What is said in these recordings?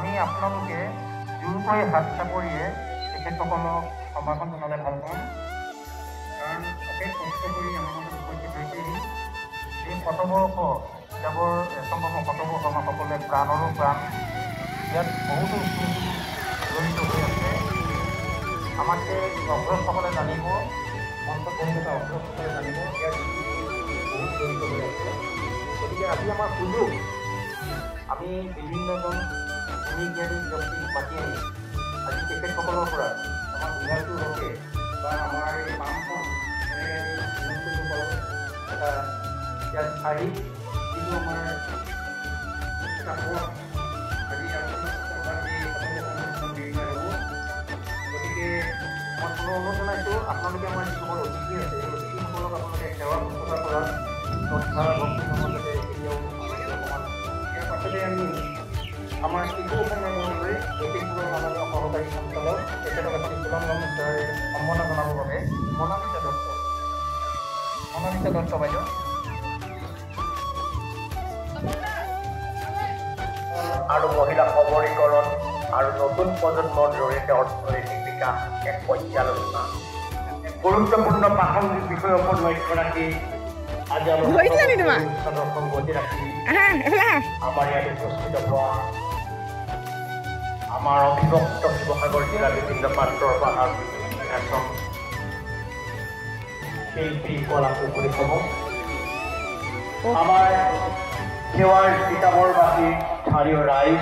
আমি আপোনালোকে জোৰকৈ হাত চাপৰিয়ে তেখেতসকলক সমাগম জনালে ভাল পাম। কাৰণ অশেষ কষ্ট কৰি আমাৰ উপস্থিত হৈছেহি এই শতবৰ্ষ কিতাপৰ সম্ভৱ শতবৰ্ষ আমাৰ সকলোৱে প্ৰাণৰো প্ৰাণ। ইয়াত বহুতো জড়িত হৈ আছে। আমাতকৈ অগ্ৰজসকলে জানিব মঞ্চত বহি থকা অগ্ৰজসকলে জানিব ইয়াত বহুত জড়িত হৈ আছে। গতিকে আজি আমাৰ সুযোগ আমি বিভিন্নজন জ্ঞানী ব্যক্তিক মাতি আনি আজি তেখেতসকলৰ পৰা আমাৰ বিভাগটোৰ হকে বা আমাৰ এই পামখন এটা ইয়াত শাৰী যিটো আমাৰ গতিকে মই পুনৰ অনুৰোধ জনাইছোঁ আপোনালোকে আমাৰ যিসকল অতিথি আছে অতিথিসকলক আপোনালোকে সেৱা পাছতে আমি আমাৰ শিশু সংগ্ৰামলৈ জ্যোতিষপুৰৰ মাননীয় সহকাৰী সঞ্চালক তেখেতক এখন চুলম গামোচাৰে সম্বৰ্ধনা জনাবৰ বাবে মনামিতা দত্ত। মনামিতা দত্ত বাইদেউ। আৰু মহিলা সবলীকৰণ আৰু নতুন প্ৰজন্মৰ জৰিয়তে অৰ্থনৈতিক বিকাশ এক পৰ্যালোচনা। গুৰুত্বপূৰ্ণ প্ৰাসংগিক বিষয়ৰ ওপৰত লক্ষ্য ৰাখি আজি ৰাখি আমাৰ ইয়াত উপস্থিত হোৱা আমাৰ অবিভক্ত শিৱসাগৰ জিলাৰ বিভিন্ন প্ৰান্তৰ পৰা অহা এজন শিল্পী কলা কুশলীসমূহ আমাৰ সেৱাৰ কিতাপৰ বাসী স্থানীয় ৰাইজ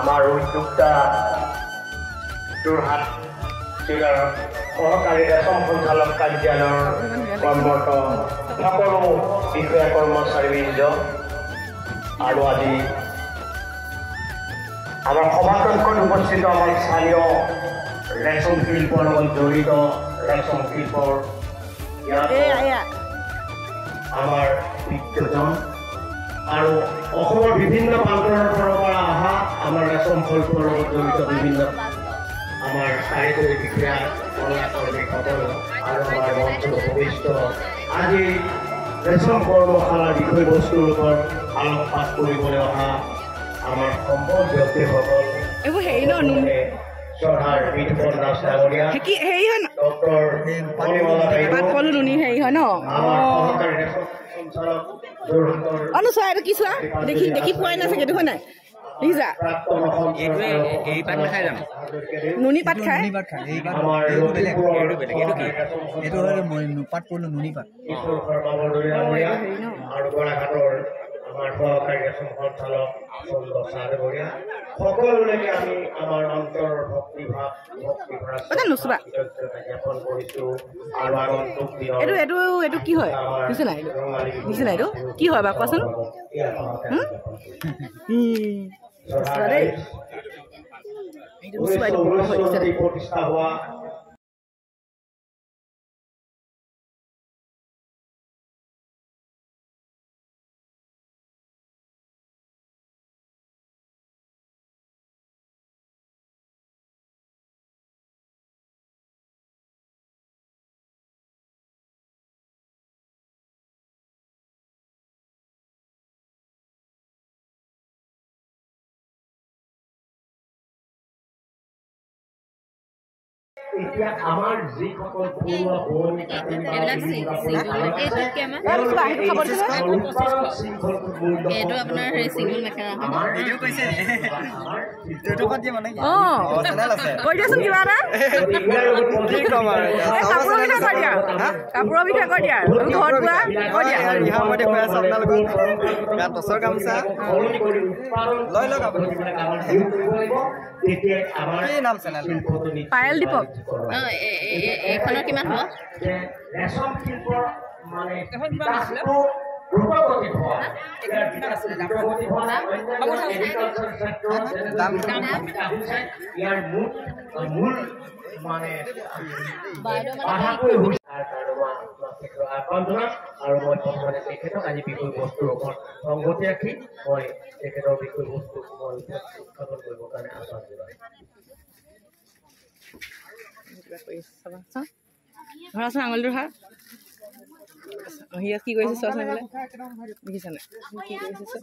আমাৰ উদ্যোক্তা যোৰহাট জিলাৰ সহকাৰী ৰেচম সঞ্চালক কাৰ্যালয়ৰ কৰ্মৰত সকলো বিষয়া কৰ্মচাৰীবৃন্দ। আৰু আজি আমাৰ সভাকক্ষত উপস্থিত আমাৰ স্থানীয় ৰেচম শিল্পৰ লগত জড়িত ৰেচম শিল্পৰ আমাৰ বিদ্যজন আৰু অসমৰ বিভিন্ন প্ৰান্তৰ পৰা অহা আমাৰ ৰেচম শিল্পৰ লগত জড়িত বিভিন্ন আমাৰ কাৰিকৰী বিষয়া কলা কৰ্মীসকল আৰু আমাৰ মঞ্চত উপবিষ্ট আজি ৰেচম কৰ্মশালাৰ বিষয়বস্তুৰ ওপৰত আলোকপাত কৰিবলৈ অহা এইবোৰ হেৰি ন নুন কি হেৰি হয় ন মণিমালা পাত পলু নুনি হেৰি হয় ন অ নো চোৱা এইটো কি চোৱা দেখি দেখি পোৱাই নাই চাগে দেখোন নাই দেখিছা প্ৰাক্তন অসম এইটোৱে এই পাত জানো নুনি পাত খায় নুনী পাত পাত এইটো বেলেগ লখিমপুৰৰ আমাৰ সহকাৰী ৰেচম সঞ্চালক চন্দ্ৰ চাহ ডাঙৰীয়া সকলোলৈকে আমি আমাৰ অন্তৰ ভক্তি ভাৱ ভক্তি ভৰা অ, নুচুবা। কৃতজ্ঞতা জ্ঞাপন কৰিছোঁ আৰু আগন্তুক দিনত এইটো এইটো এইটো কি হয়? বুজিছে নাই? এইটো? কি হয় বাৰু কোৱাচোন? উম, চোৱা এতিয়া আমাৰ যিসকল ঘৰুৱা বোৱনী কাকনি বা এইবিলাক চি- চিংগুল এইটোত কিমান এই নুচুবা, সেইটো খাব দিছে নে? এইটো আপোনাৰ হেৰি চিংগুল মেখেলা হয় ন? এইটো কৈছে ইউটিউবত দিয়ে মানে কি অ অ চেনেল আছে কৈ দিয়াচোন কিবা এটা কি ক'ম আৰু এই কাপোৰৰ বিষয়ে কৈ দিয়া কাপোৰৰ বিষয়ে কৈ দিয়া আৰু ঘৰত বোৱা কৈ দিয়া ৰিহা মই দেখুৱাই আছোঁ আপোনালোকক ইয়াত টচৰ গামোচা লৈ লওক আপুনি কি নাম চেনেল পায়েল দীপক এইখনৰ কিমান হ'ব ৰেচম শিল্পৰ মানে আৰু মই প্ৰথমতে তেখেতক আজি বিষয়বস্তুৰ ওপৰত সংগতি ৰাখি মই তেখেতৰ বিষয়বস্তু মই উত্থাপন কৰিবৰ কাৰণে আহ্বান জনাম ধৰাচোন আঙুলিটো ধৰা অ, সি কি কৰিছে চোৱাচোন বোলে দেখিছানে কি কৰিছে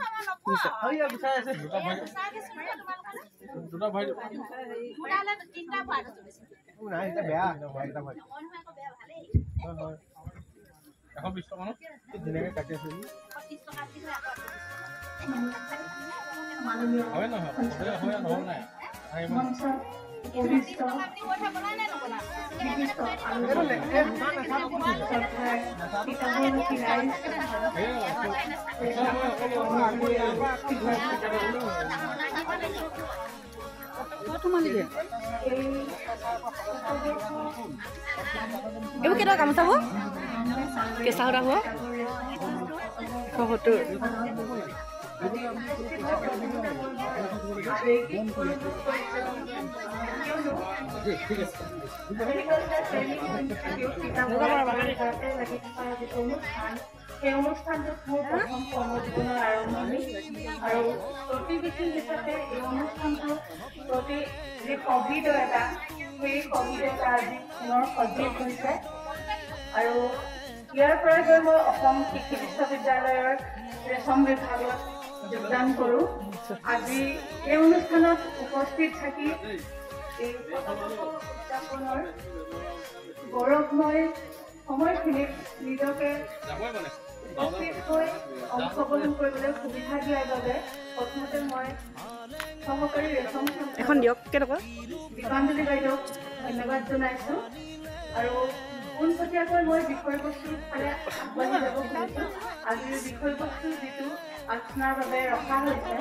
চোৱা দেখিছা এইবোৰ কেইটকা গামোচাবোৰ কেঁচা সূতা হ'ব সত্তৰ সেই অনুষ্ঠানটোত মোৰ প্ৰথম কৰ্মজীৱনৰ আৰম্ভণি আৰু প্ৰতিবেশী হিচাপে এই অনুষ্ঠানটো প্ৰতি যি কভিড এটা সেই কভিড এটা আজি পুনৰ সজীৱ হৈছে আৰু ইয়াৰ পৰা গৈ মই অসম কৃষি বিশ্ববিদ্যালয়ৰ ৰেচম বিভাগত যোগদান কৰোঁ। আজি এই অনুষ্ঠানত উপস্থিত থাকি এই উদযাপনৰ গৌৰৱময় সময়খিনিত নিজকে উপস্থিত হৈ অংশগ্ৰহণ কৰিবলৈ সুবিধা দিয়াৰ বাবে প্ৰথমতে মই সহকাৰী ৰেচম এখন দিয়ক কেইটকা দীপাঞ্জলি বাইদেউক ধন্যবাদ জনাইছোঁ। আৰু পোনপটীয়াকৈ মই বিষয়বস্তুৰ ফালে আগবাঢ়ি যাব খুজিছোঁ। আজিৰ বিষয়বস্তু যিটো আলোচনাৰ বাবে ৰখা হৈছে।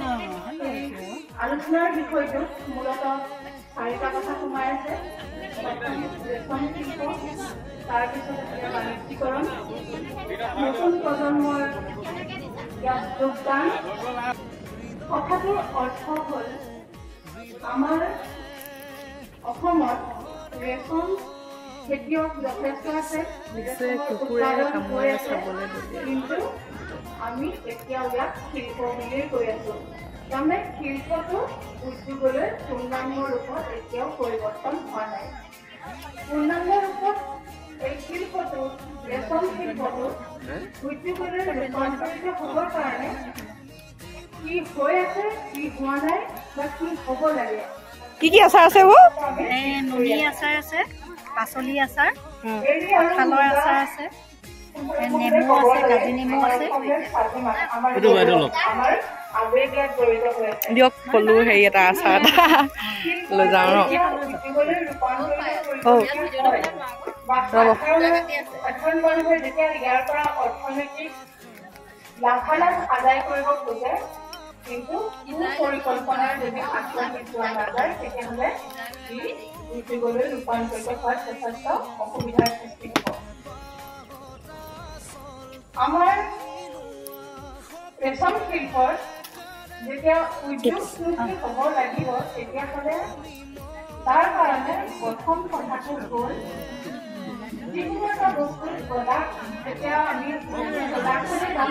আলোচনাৰ বিষয়টোত মূলতঃ চাৰিটা কথা সোমাই আছে। শিল্প তাৰপিছত বাণিজ্যিকৰণ। নতুন প্ৰজন্মৰ ইয়াত যোগদান। কথাটোৰ অৰ্থ হ'ল আমাৰ অসমত ৰেচম খেতিয়ক যথেষ্ট আছে নিশ্চয় ৰেচমৰ কুকুৰে উৎপাদন কামোৰে হৈ আছে। চাবলৈ নিদিয়ে। কিন্তু আমি এতিয়াও ইয়াক শিল্প বুলিয়েই কৈ আছো তাৰমানে শিল্পটো উদ্যোগলৈ পূৰ্ণাংগ ৰূপত এতিয়াও পৰিৱৰ্তন হোৱা নাই পূৰ্ণাংগ ৰূপত এই শিল্পটো ৰেচম শিল্পটো উদ্যোগলৈ ৰূপান্তৰিত হ'বৰ কাৰণে কি হৈ আছে কি হোৱা নাই বা কি হ'ব লাগে কি কি আচাৰ আছে নুনী আচাৰ আছে পাচলি আচাৰ কঁঠালৰ আচাৰ আছে নেমু আছে কাজি নেমু আছে। দিয়ক ক'লো হেৰি এটা আচাৰ এটা। লৈ যাওঁ ন। অ' অৰ্থনৈতিক লাভালাভ আদায় কৰিব খোজে। কিন্তু সুপৰিকল্পনাৰ যদি আগবাঢ়ি যোৱা নাযায় তেতিয়াহ'লে ই উদ্যোগলৈ ৰূপান্তৰিত হোৱাত যথেষ্ট অসুবিধাৰ সৃষ্টি হ'ব। আমাৰ ৰেচম শিল্পৰ যেতিয়া উদ্যোগ সৃষ্টি হ'ব লাগিব তেতিয়াহ'লে তাৰ কাৰণে প্ৰথম কথাটো হ'ল যিকোনো এটা বস্তুৰ বজাৰ যেতিয়া আমি বজাৰখনলৈ যাম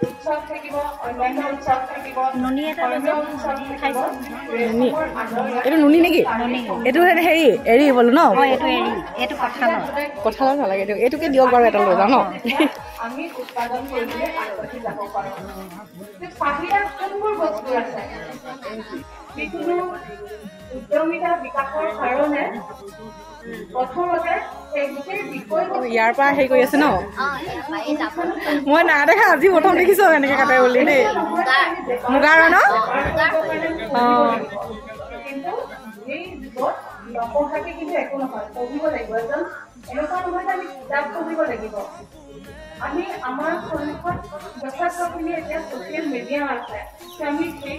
উৎসৱ থাকিব অন্যান্য উৎসৱ থাকিব নুনী এটা এইটো নুনি নেকি? এইটো হেৰি হেৰি বোলো ন? অঁ এইটো এৰী। এইটো কঁঠালৰ নালাগে দিয়ক। এইটোকে দিয়ক বাৰু এটা লৈ যাওঁ ন? আমি উৎপাদন কৰিবলৈ আগবাঢ়ি যাব পাৰোঁ। চাহিদা কোনবোৰ বস্তু আছে? যিকোনো উদ্যমিতা বিকাশৰ কাৰণে ইয়াৰ পৰা হেৰি কৰি আছে ন? মই নাই দেখা আজি প্ৰথম দেখিছো এনেকে কাটে বুলি দেই। মুগাৰ ন? অঁ। কিন্তু এই যুগত নপঢ়াকে কিন্তু একো নহয় পঢ়িব লাগিব। এজন এনেকুৱা নহয় যে আমি কিতাপ পঢ়িব লাগিব। আমি আমাৰ সন্মুখত যথেষ্টখিনি এতিয়া ছ'চিয়েল মিডিয়া আছে। আমি সেই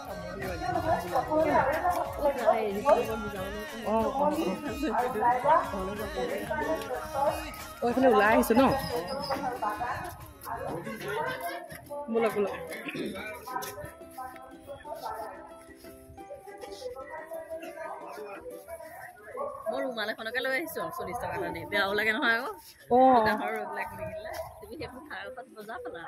অঁ এইফালে ওলাই আহিছো ন? বোলক বোলক মই ৰুমাল এখনকে লৈ আহিছোঁ চল্লিছ টকা এটা দি। বেয়াও লাগে নহয় আকৌ। ৰ'দ লাগি তুমি সেইবোৰ এখন বজাৰ পালা।